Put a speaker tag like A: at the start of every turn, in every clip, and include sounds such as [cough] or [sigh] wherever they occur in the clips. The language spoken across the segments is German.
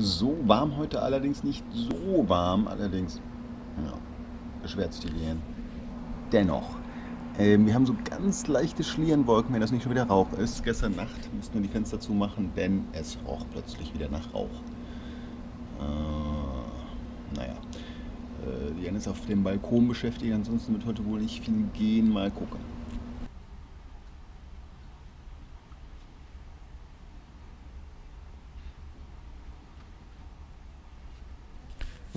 A: so warm heute, allerdings nicht so warm. Allerdings, ja, beschwert sich die Lien. Dennoch, ähm, wir haben so ganz leichte Schlierenwolken, wenn das nicht schon wieder Rauch ist. Gestern Nacht mussten wir die Fenster zumachen, denn es roch plötzlich wieder nach Rauch. Äh, naja, äh, Jan ist auf dem Balkon beschäftigt, ansonsten wird heute wohl nicht viel gehen. Mal gucken.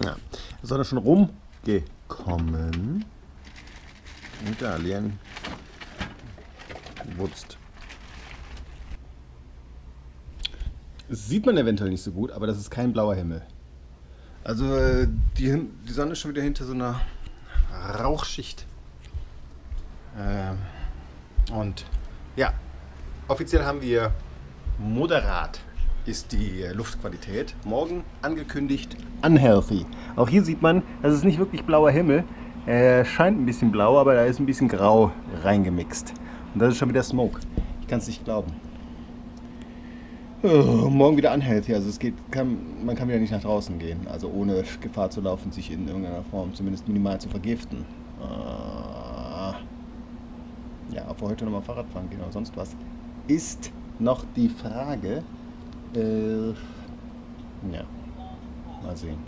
A: Ja, die Sonne schon rumgekommen. Und da, Lien wutzt. Das sieht man eventuell nicht so gut, aber das ist kein blauer Himmel. Also äh, die, die Sonne ist schon wieder hinter so einer Rauchschicht. Ähm, und ja, offiziell haben wir moderat ist die Luftqualität. Morgen angekündigt unhealthy. Auch hier sieht man, das ist nicht wirklich blauer Himmel. Er scheint ein bisschen blau, aber da ist ein bisschen grau reingemixt. Und das ist schon wieder Smoke. Ich kann es nicht glauben. Oh, morgen wieder unhealthy. Also es geht, kann, man kann wieder nicht nach draußen gehen. Also ohne Gefahr zu laufen, sich in irgendeiner Form zumindest minimal zu vergiften. Uh, ja, ob wir heute nochmal Fahrrad fahren gehen oder sonst was, ist noch die Frage. Äh, ja, mal sehen.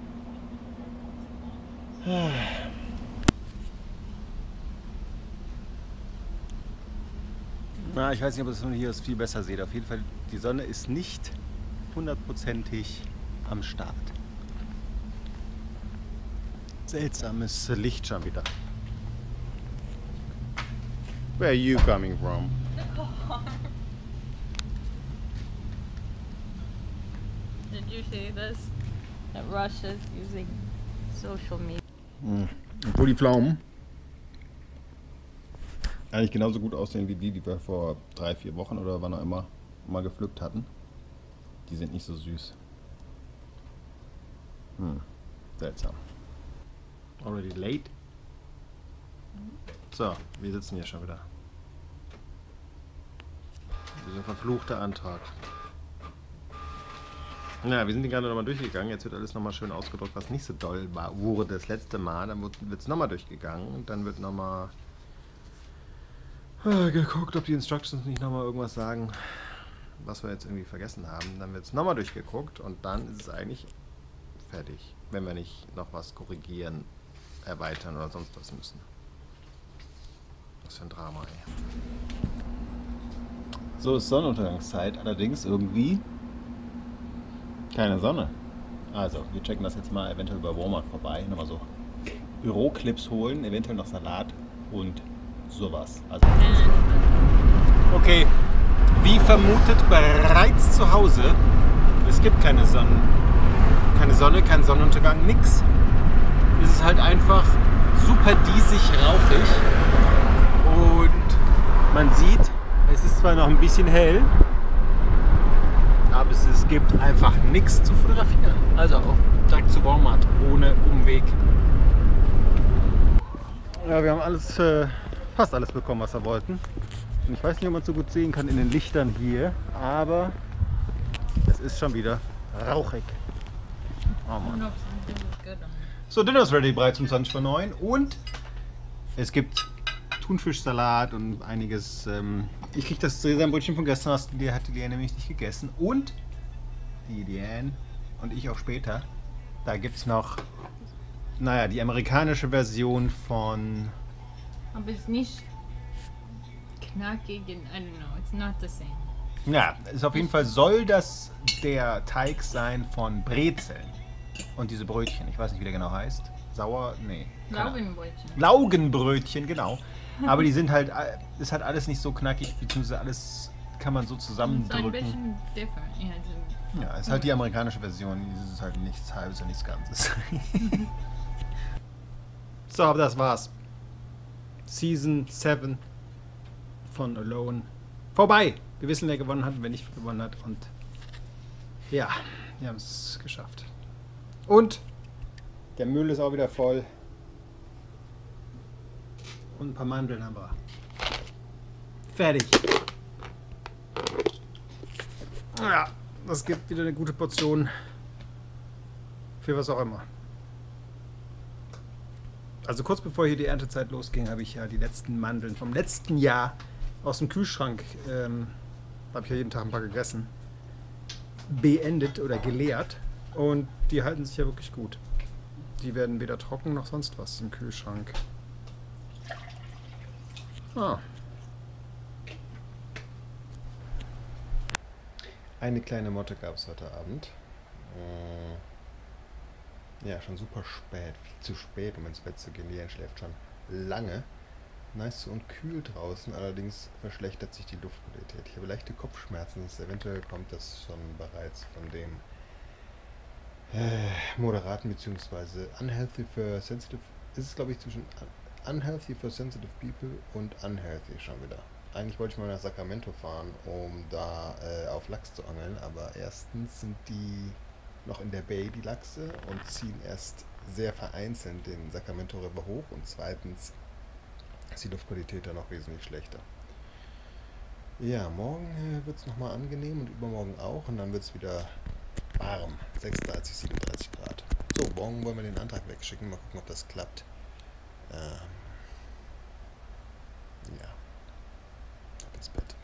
A: Na, ich weiß nicht, ob ihr das hier viel besser seht. Auf jeden Fall, die Sonne ist nicht hundertprozentig am Start. Seltsames Licht schon wieder. Where are you coming from? [laughs]
B: See this? That Russia's using social media.
A: Hm. Obwohl die Pflaumen eigentlich genauso gut aussehen wie die, die wir vor drei, vier Wochen oder wann auch immer mal gepflückt hatten. Die sind nicht so süß. Hm, seltsam. Already late? So, wir sitzen hier schon wieder. Dieser verfluchte Antrag. Ja, wir sind die gerade nochmal durchgegangen. Jetzt wird alles nochmal schön ausgedruckt, was nicht so doll war, wurde das letzte Mal. Dann wird es nochmal durchgegangen dann wird nochmal äh, geguckt, ob die Instructions nicht nochmal irgendwas sagen, was wir jetzt irgendwie vergessen haben. Dann wird es nochmal durchgeguckt und dann ist es eigentlich fertig, wenn wir nicht noch was korrigieren, erweitern oder sonst was müssen. Was für ein Drama, ey. So ist Sonnenuntergangszeit, allerdings irgendwie keine Sonne. Also, wir checken das jetzt mal eventuell bei Walmart vorbei. Nochmal so Büroclips holen, eventuell noch Salat und sowas. Also, okay, wie vermutet bereits zu Hause, es gibt keine Sonne. Keine Sonne, kein Sonnenuntergang, nix. Es ist halt einfach super diesig, rauchig. Und man sieht, es ist zwar noch ein bisschen hell, aber es, gibt einfach nichts zu fotografieren. Also auch direkt zu Walmart, ohne Umweg. Ja, wir haben alles, äh, fast alles bekommen, was wir wollten. Und ich weiß nicht, ob man es so gut sehen kann in den Lichtern hier, aber es ist schon wieder rauchig. Oh Mann. So, Dinner ist ready, bereits um 20 vor 9 und es gibt Thunfischsalat und einiges. Ähm, ich kriege das Sesambrötchen von gestern, hast, die hat die Liane nämlich nicht gegessen. Und die Liane und ich auch später. Da gibt es noch, naja, die amerikanische Version von.
B: Aber es ist nicht knackig I don't know, it's not the same.
A: Ja, ist auf jeden Fall soll das der Teig sein von Brezeln. Und diese Brötchen, ich weiß nicht, wie der genau heißt. Sauer, nee.
B: Laugenbrötchen.
A: Laugenbrötchen, genau. Aber die sind halt, äh, ist halt alles nicht so knackig, beziehungsweise alles kann man so
B: So ein
A: zusammendrücken.
B: bisschen different. Ja,
A: ist halt die amerikanische Version. Das ist halt nichts Halbes und nichts Ganzes. [laughs] so, aber das war's. Season 7 von Alone. Vorbei! Wir wissen, wer gewonnen hat und wer nicht gewonnen hat. Und ja, wir haben es geschafft. Und der Müll ist auch wieder voll. Und ein paar Mandeln haben wir. Fertig. Ja, das gibt wieder eine gute Portion
C: Für was auch immer. Also kurz bevor hier die Erntezeit losging, habe ich ja die letzten Mandeln vom letzten Jahr aus dem Kühlschrank, ähm, habe ich ja jeden Tag ein paar gegessen, beendet oder geleert. Und die halten sich ja wirklich gut. Die werden weder trocken noch sonst was im Kühlschrank. Ah.
A: Eine kleine Motte gab es heute Abend. Äh, Ja, schon super spät. Viel zu spät, um ins Bett zu gehen. Lian schläft schon lange. Nice und kühl draußen, allerdings verschlechtert sich die Luftqualität. Ich habe leichte Kopfschmerzen. Das eventuell kommt das schon bereits von dem äh, moderaten bzw. unhealthy for sensitive. Ist es glaube ich zwischen un- unhealthy for sensitive people und unhealthy schon wieder. Eigentlich wollte ich mal nach Sacramento fahren, um da äh, auf Lachs zu angeln, aber erstens sind die noch in der Bay, die Lachse, und ziehen erst sehr vereinzelt den Sacramento River hoch und zweitens ist die Luftqualität da noch wesentlich schlechter. Ja, morgen äh, wird es nochmal angenehm und übermorgen auch und dann wird es wieder warm. 36, 37 Grad. So, morgen wollen wir den Antrag wegschicken. Mal gucken, ob das klappt. Ähm, ja. Ab ins Bett.